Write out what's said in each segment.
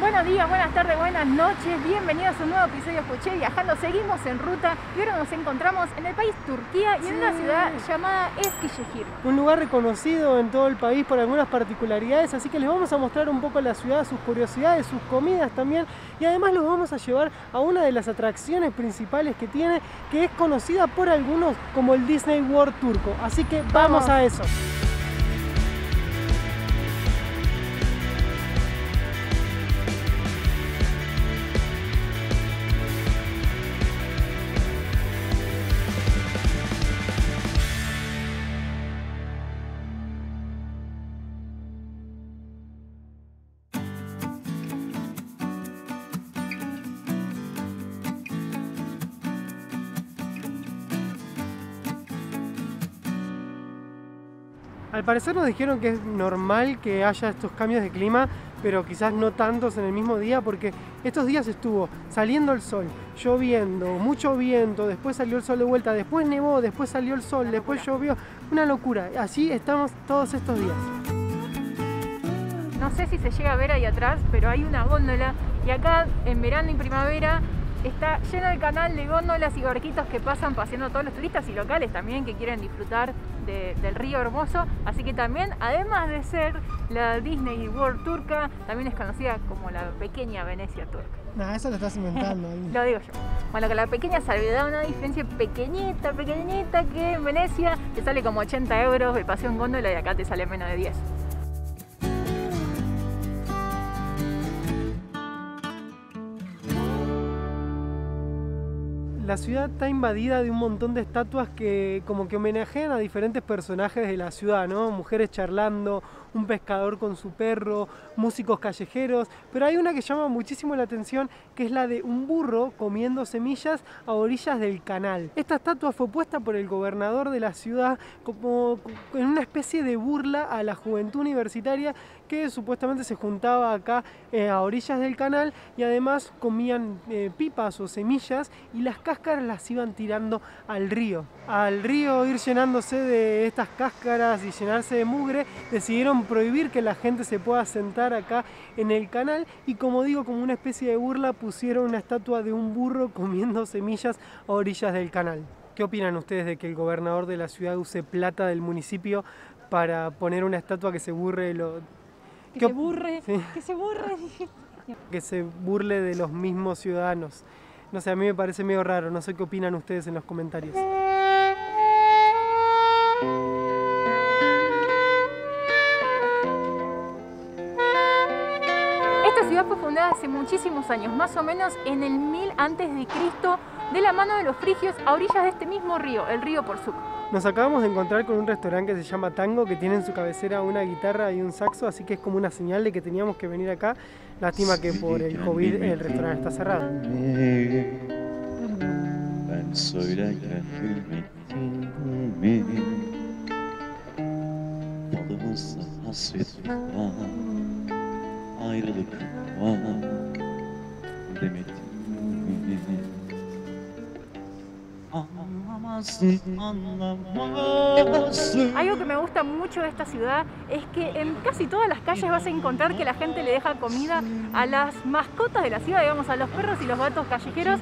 Buenos días, buenas tardes, buenas noches, bienvenidos a un nuevo episodio de Escuché Viajando. Seguimos en ruta y ahora nos encontramos en el país Turquía y en una ciudad llamada Eskişehir. Un lugar reconocido en todo el país por algunas particularidades, así que les vamos a mostrar un poco la ciudad, sus curiosidades, sus comidas también y además los vamos a llevar a una de las atracciones principales que tiene, que es conocida por algunos como el Disney World turco. Así que vamos, vamos. a eso. Parecer nos dijeron que es normal que haya estos cambios de clima, pero quizás no tantos en el mismo día, porque estos días estuvo saliendo el sol, lloviendo, mucho viento, después salió el sol de vuelta, después nevó, después salió el sol, después llovió. Una locura. Así estamos todos estos días. No sé si se llega a ver ahí atrás, pero hay una góndola y acá en verano y primavera está lleno el canal de góndolas y barquitos que pasan paseando todos los turistas y locales también que quieren disfrutar del río hermoso. Así que también, además de ser la Disney World turca, también es conocida como la pequeña Venecia turca. No, eso lo estás inventando. lo digo yo. Bueno, que la pequeña salvedad, una diferencia pequeñita, pequeñita, que en Venecia te sale como 80 euros el paseo en góndola y acá te sale menos de 10. La ciudad está invadida de un montón de estatuas que como que homenajean a diferentes personajes de la ciudad, ¿no? Mujeres charlando, un pescador con su perro, músicos callejeros, pero hay una que llama muchísimo la atención que es la de un burro comiendo semillas a orillas del canal. Esta estatua fue puesta por el gobernador de la ciudad como en una especie de burla a la juventud universitaria que supuestamente se juntaba acá eh, a orillas del canal y además comían eh, pipas o semillas y las cáscaras las iban tirando al río. Al río ir llenándose de estas cáscaras y llenarse de mugre, decidieron prohibir que la gente se pueda sentar acá en el canal y como digo, como una especie de burla pusieron una estatua de un burro comiendo semillas a orillas del canal. ¿Qué opinan ustedes de que el gobernador de la ciudad use plata del municipio para poner una estatua que se burre lo, que se burre, que se burre. que se burle de los mismos ciudadanos. No sé, a mí me parece medio raro, no sé qué opinan ustedes en los comentarios. Muchísimos años, más o menos en el 1000 antes de Cristo, de la mano de los frigios a orillas de este mismo río, el río Porzuk. Nos acabamos de encontrar con un restaurante que se llama Tango, que tiene en su cabecera una guitarra y un saxo, así que es como una señal de que teníamos que venir acá. Lástima que por el COVID el restaurante está cerrado. Algo que me gusta mucho de esta ciudad es que en casi todas las calles vas a encontrar que la gente le deja comida a las mascotas de la ciudad, digamos, a los perros y los gatos callejeros.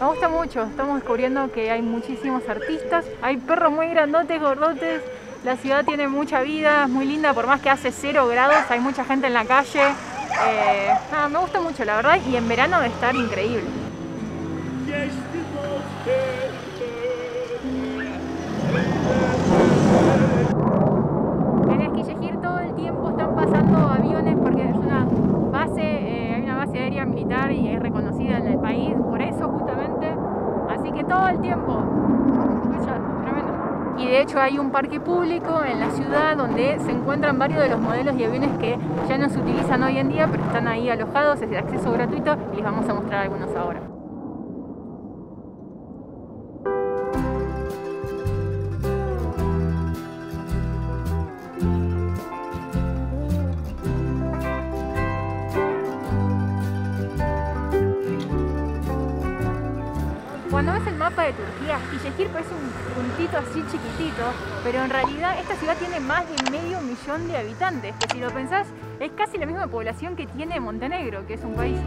Me gusta mucho, estamos descubriendo que hay muchísimos artistas, hay perros muy grandotes, gordotes, la ciudad tiene mucha vida, es muy linda, por más que hace cero grados, hay mucha gente en la calle. Eh, me gusta mucho, la verdad, y en verano debe estar increíble. En Esquillejir todo el tiempo están pasando aviones porque es una base, eh, hay una base aérea militar y es reconocida en el país, eso justamente. Así que todo el tiempo y de hecho hay un parque público en la ciudad donde se encuentran varios de los modelos y aviones que ya no se utilizan hoy en día, pero están ahí alojados, es de acceso gratuito y les vamos a mostrar algunos ahora. Cuando ves el mapa de Turquía, Kishehir parece un puntito así chiquitito, pero en realidad esta ciudad tiene más de medio millón de habitantes, que si lo pensás es casi la misma población que tiene Montenegro, que es un país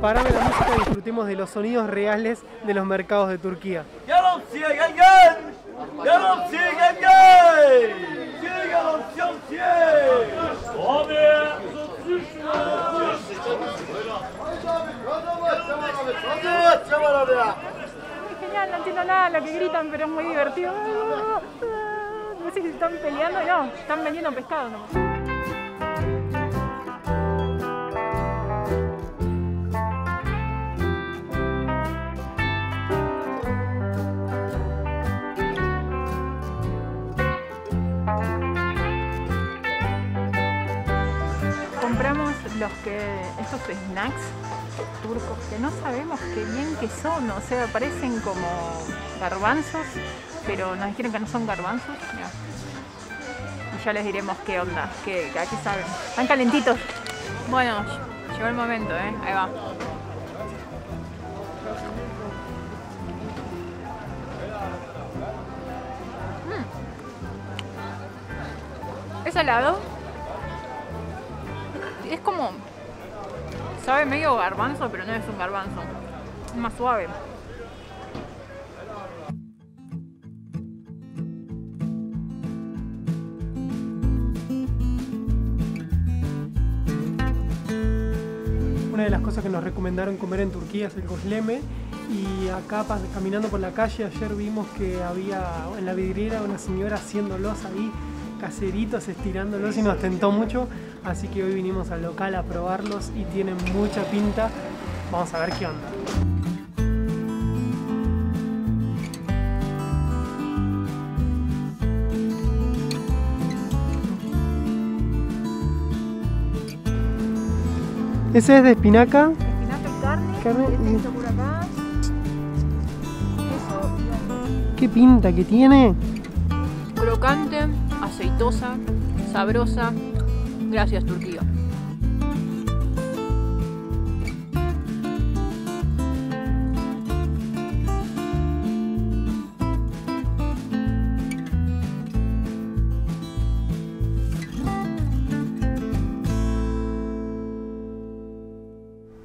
Parame la música y disfrutemos de los sonidos reales de los mercados de Turquía. Genial, no entiendo nada lo que gritan, pero es muy divertido. No sé si están peleando, no, están vendiendo pescado nomás. Los que estos snacks turcos que no sabemos qué bien que son, o sea, parecen como garbanzos, pero nos dijeron que no son garbanzos. Y ya les diremos qué onda, qué, qué saben. Están calentitos. Bueno, llegó el momento, ¿eh? Ahí va. Mm. Es salado, es como. Sabe medio garbanzo, pero no es un garbanzo. Es más suave. Una de las cosas que nos recomendaron comer en Turquía es el cosleme y acá caminando por la calle ayer vimos que había en la vidriera una señora haciéndolos ahí caseritos estirándolos y nos tentó mucho, así que hoy vinimos al local a probarlos y tienen mucha pinta. Vamos a ver qué onda. Ese es de espinaca. Espinaca y carne. carne. Este por acá. Eso ¿Qué pinta que tiene? Crocante sabrosa. Gracias Turquía.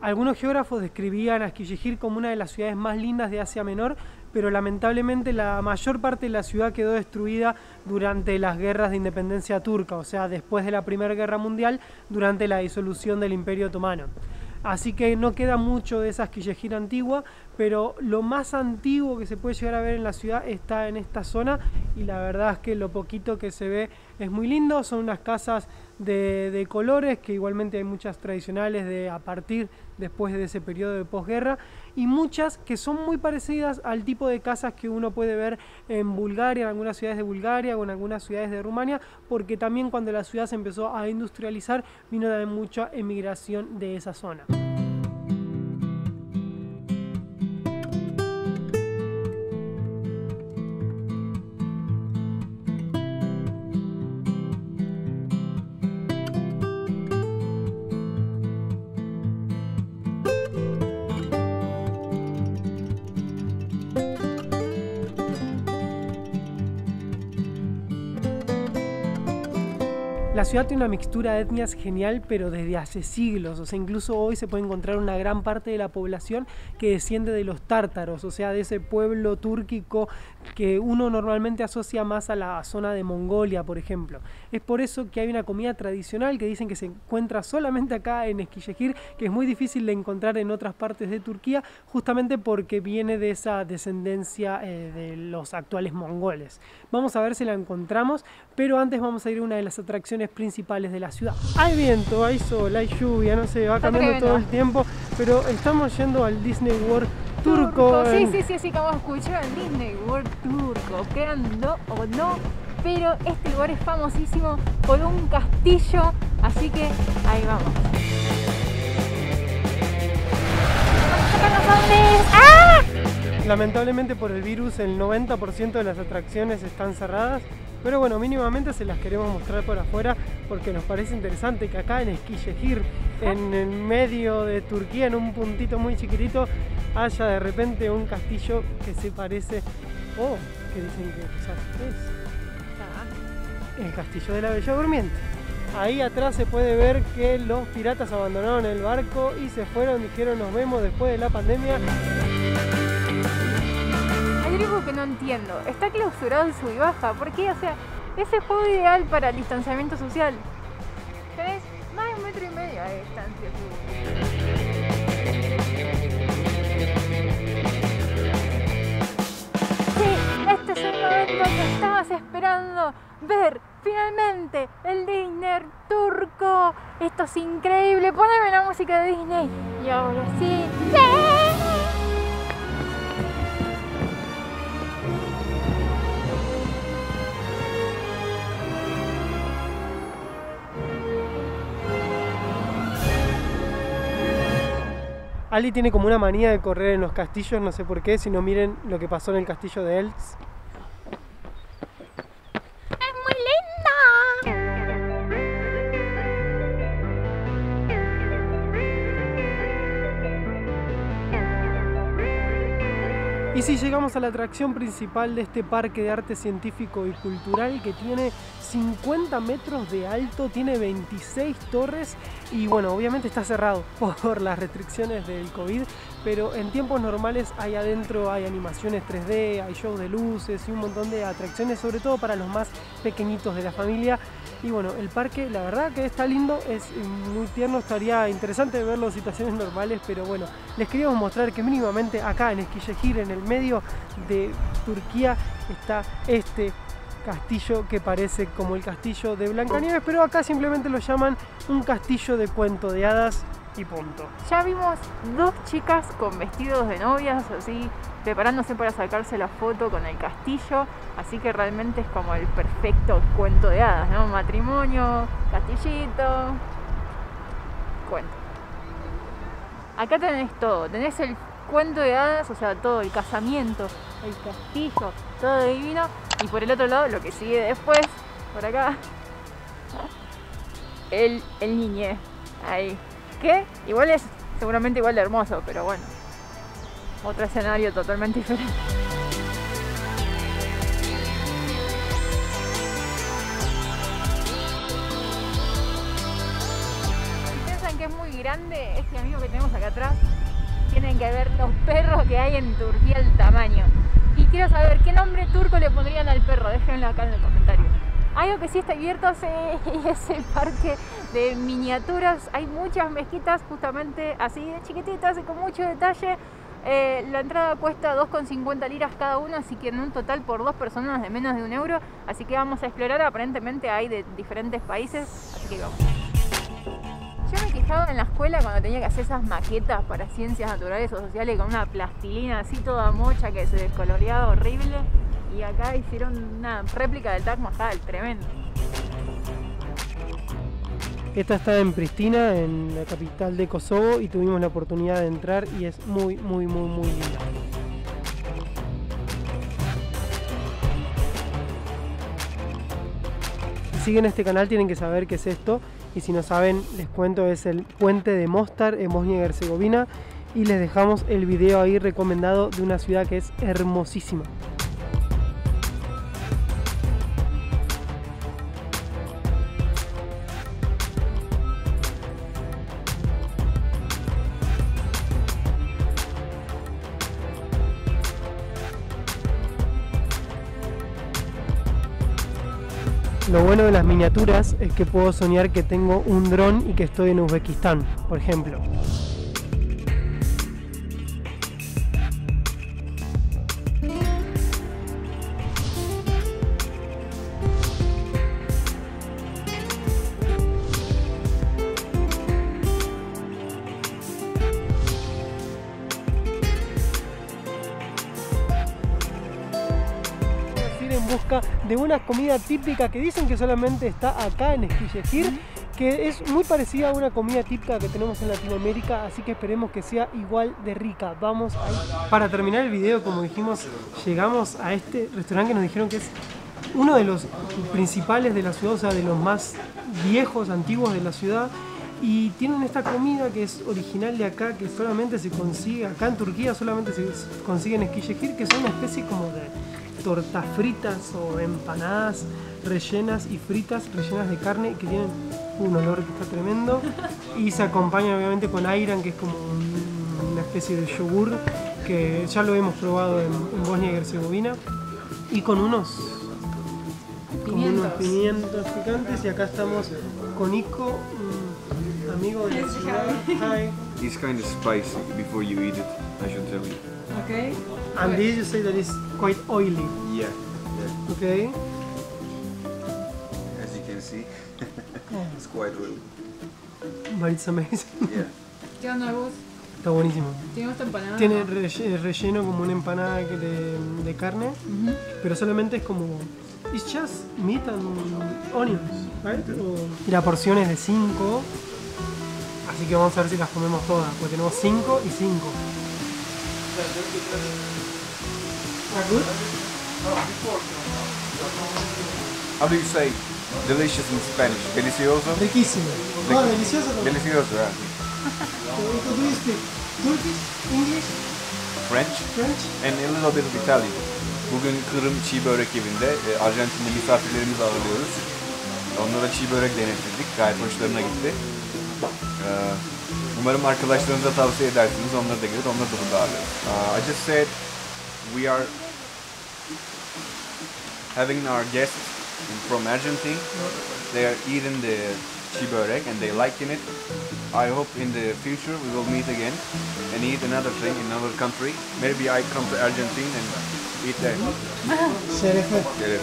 Algunos geógrafos describían a Eskişehir como una de las ciudades más lindas de Asia Menor, pero lamentablemente la mayor parte de la ciudad quedó destruida durante las guerras de independencia turca, o sea, después de la Primera Guerra Mundial, durante la disolución del Imperio Otomano. Así que no queda mucho de esa Esquillejir antigua, pero lo más antiguo que se puede llegar a ver en la ciudad está en esta zona y la verdad es que lo poquito que se ve es muy lindo. Son unas casas de, colores, que igualmente hay muchas tradicionales de a partir después de ese periodo de posguerra y muchas que son muy parecidas al tipo de casas que uno puede ver en Bulgaria, en algunas ciudades de Bulgaria o en algunas ciudades de Rumania, porque también cuando la ciudad se empezó a industrializar vino de mucha emigración de esa zona. La ciudad tiene una mixtura de etnias genial, pero desde hace siglos. O sea, incluso hoy se puede encontrar una gran parte de la población que desciende de los tártaros, o sea, de ese pueblo túrquico que uno normalmente asocia más a la zona de Mongolia, por ejemplo. Es por eso que hay una comida tradicional que dicen que se encuentra solamente acá en Eskişehir, que es muy difícil de encontrar en otras partes de Turquía, justamente porque viene de esa descendencia eh, de los actuales mongoles. Vamos a ver si la encontramos, pero antes vamos a ir a una de las atracciones principales de la ciudad. Hay viento, hay sol, hay lluvia, no sé, va cambiando todo el tiempo, pero estamos yendo al Disney World turco. Sí, sí, sí, sí, como escuchar el Disney World turco, creando o no, pero este lugar es famosísimo por un castillo, así que ahí vamos. Lamentablemente por el virus el 90% de las atracciones están cerradas, pero bueno, mínimamente se las queremos mostrar por afuera porque nos parece interesante que acá en Eskişehir, en el medio de Turquía, en un puntito muy chiquitito, haya de repente un castillo que se parece, oh, que dicen que es el castillo de la Bella Durmiente. Ahí atrás se puede ver que los piratas abandonaron el barco y se fueron, dijeron nos vemos después de la pandemia no entiendo. Está clausurado el sub y baja. ¿Por qué? O sea, es el juego ideal para el distanciamiento social. Tenés más de un metro y medio de distancia. Sí, este es el momento que estabas esperando ver finalmente el Disney turco. Esto es increíble. Poneme la música de Disney. Y ahora. ¡Sí! Ali tiene como una manía de correr en los castillos, no sé por qué, si no miren lo que pasó en el castillo de Eltz. Y si llegamos a la atracción principal de este parque de arte científico y cultural que tiene 50 metros de alto, tiene 26 torres y bueno, obviamente está cerrado por las restricciones del COVID, pero en tiempos normales hay adentro, hay animaciones 3D, hay shows de luces y un montón de atracciones, sobre todo para los más pequeñitos de la familia. Y bueno, el parque la verdad que está lindo, es muy tierno, estaría interesante verlo en situaciones normales, pero bueno, les queríamos mostrar que mínimamente acá en Esquillejir, en el medio de Turquía, está este castillo que parece como el castillo de Blancanieves, pero acá simplemente lo llaman un castillo de cuento de hadas y punto. Ya vimos dos chicas con vestidos de novias, así preparándose para sacarse la foto con el castillo, así que realmente es como el perfecto cuento de hadas, ¿no? Matrimonio, castillito, cuento. Acá tenés todo, tenés el cuento de hadas, o sea, todo, el casamiento, el castillo, todo divino, y por el otro lado, lo que sigue después, por acá, el, el niñe, ahí. Igual es seguramente igual de hermoso, pero bueno, otro escenario totalmente diferente. Si piensan que es muy grande, este amigo que tenemos acá atrás, tienen que ver los perros que hay en Turquía, el tamaño. Y quiero saber qué nombre turco le pondrían al perro, déjenlo acá en el comentario. Algo que sí está abierto es el parque de miniaturas. Hay muchas mezquitas justamente así de chiquititas y con mucho detalle. Eh, la entrada cuesta 2,50 liras cada una, así que en un total por dos personas de menos de un euro. Así que vamos a explorar, aparentemente hay de diferentes países, así que vamos. Yo me quejaba en la escuela cuando tenía que hacer esas maquetas para ciencias naturales o sociales con una plastilina así toda mocha que se descoloreaba horrible y acá hicieron una réplica del Taj Mahal, tremendo. Esta está en Pristina, en la capital de Kosovo, y tuvimos la oportunidad de entrar y es muy, muy, muy, muy linda. Si siguen este canal tienen que saber qué es esto, y si no saben, les cuento, es el puente de Mostar en Bosnia y Herzegovina, y les dejamos el video ahí recomendado de una ciudad que es hermosísima. Lo bueno de las miniaturas es que puedo soñar que tengo un dron y que estoy en Uzbekistán, por ejemplo. De una comida típica que dicen que solamente está acá en Esquillejir que es muy parecida a una comida típica que tenemos en Latinoamérica, así que esperemos que sea igual de rica. Vamos ahí. Para terminar el video, como dijimos, llegamos a este restaurante que nos dijeron que es uno de los principales de la ciudad, o sea, de los más viejos, antiguos de la ciudad. Y tienen esta comida que es original de acá, que solamente se consigue, acá en Turquía solamente se consigue en Eskişehir, que son una especie como de tortas fritas o empanadas rellenas y fritas, rellenas de carne, que tienen un olor que está tremendo. Y se acompaña obviamente con ayran, que es como un- una especie de yogur, que ya lo hemos probado en, en Bosnia y Herzegovina. Y con unos, como unos pimientos picantes. Y acá estamos con Ico, un amigo de la ciudad. Hi. It's kind of spicy before you eat it, I should tell you. Okay. And this you say that it's quite oily, Yeah, yeah. okay? As you can see, it's quite oily. But it's amazing. Yeah. ¿Qué onda vos? Está buenísimo. Tenemos esta empanada. Tiene relle- relleno como una empanada de, de carne, pero solamente es como. It's just meat and onions, right? O- y la porción es de 5, así que vamos a ver si las comemos todas, porque tenemos 5 y 5. Are good? How do you say delicious in Spanish? Delicioso? Riquísimo. No, delicioso. también. Delicioso, yeah. Do you speak Turkish, English, French French? and a little bit of Italian. Bugün Kırım çiğ börek evinde e, Arjantinli misafirlerimizi ağırlıyoruz. Onlara çiğ börek denettirdik. Gayet hoşlarına gitti. Ee, umarım arkadaşlarınıza tavsiye edersiniz. Onları da gelir, onları da burada ağırlarız. Uh, I just said we are having our guests from Argentina. They are eating the çiğ and they liking it. I hope in the future we will meet again and eat another thing in another country. Maybe I come to Argentina and eat there. Şerefe. Gerek.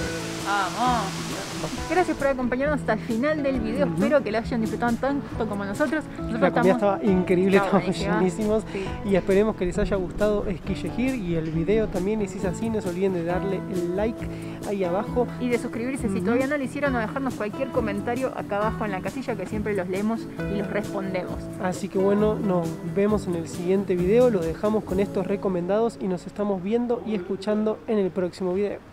Gracias por acompañarnos hasta el final del video. Espero que lo hayan disfrutado tanto como nosotros. Nosotros La comida estamos- estaba increíble, Estaba estábamos buenísima. llenísimos Sí. y esperemos que les haya gustado Esquillejir y el video también y si es así no se olviden de darle el like ahí abajo. Y de suscribirse si todavía no lo hicieron o dejarnos cualquier comentario acá abajo en la casilla que siempre los leemos y los respondemos. Así que bueno, nos vemos en el siguiente video, lo dejamos con estos recomendados y nos estamos viendo y escuchando en el próximo video.